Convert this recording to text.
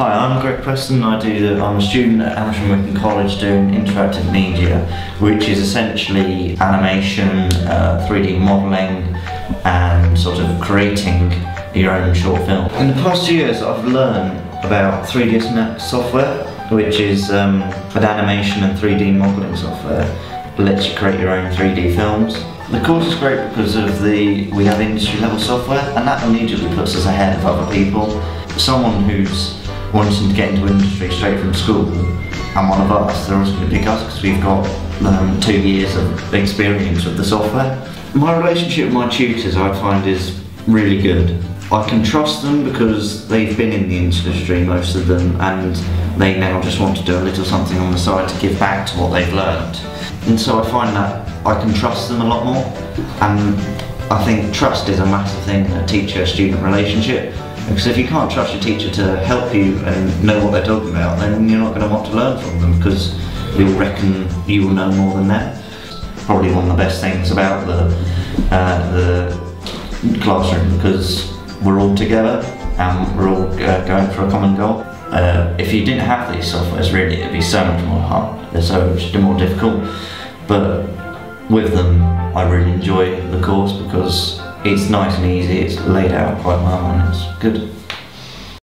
Hi, I'm Greg Preston. I do. The, I'm a student at Amersham Wycombe College doing interactive media, which is essentially animation, uh, 3D modelling, and sort of creating your own short film. In the past years, I've learned about 3ds Max software, which is um, an animation and 3D modelling software. that lets you create your own 3D films. The course is great because of the we have industry level software, and that immediately puts us ahead of other people. Someone who's wanting to get into industry straight from school and one of us, they're also going to pick us because we've got um, two years of experience with the software. My relationship with my tutors I find is really good. I can trust them because they've been in the industry, most of them, and they now just want to do a little something on the side to give back to what they've learned. And so I find that I can trust them a lot more, and I think trust is a massive thing in a teacher-student relationship. Because if you can't trust your teacher to help you and know what they're talking about, then you're not going to want to learn from them because you'll reckon you will know more than them. Probably one of the best things about the uh, the classroom because we're all together and we're all uh, going for a common goal. Uh, if you didn't have these softwares, really, it'd be so much more hard. So much more difficult. But with them, I really enjoy the course because it's nice and easy, it's laid out quite well and it's good.